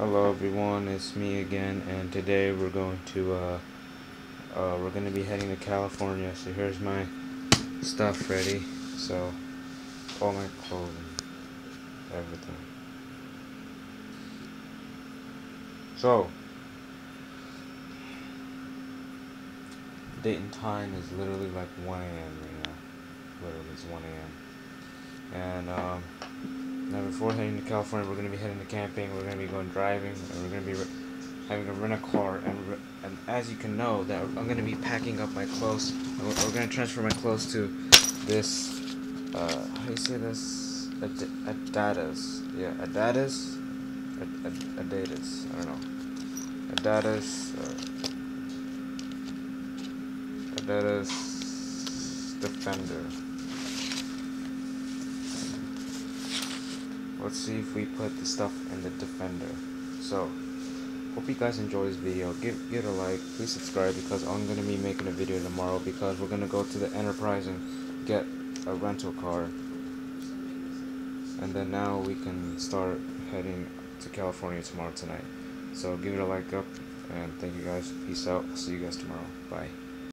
Hello everyone, it's me again, and today we're going to, uh, uh, we're going to be heading to California, so here's my stuff ready, so, all my clothing, everything. So, date and time is literally like 1 a.m. right now, literally it's 1 a.m. And, um, now, before heading to California, we're going to be heading to camping. We're going to be going driving, and we're going to be having to rent a car. And, and as you can know, that I'm going to be packing up my clothes. We're, we're going to transfer my clothes to this. Uh, how do you say this? Ad Adidas. Yeah, Adidas. Adidas. I don't know. Adidas. Uh, Adidas Defender. Let's see if we put the stuff in the defender. So hope you guys enjoy this video. Give give it a like. Please subscribe because i'm gonna be making a video tomorrow because we're gonna go to the enterprise and get a rental car. And then now we can start heading to california tomorrow tonight. So give it a like up and thank you guys. Peace out. See you guys tomorrow. Bye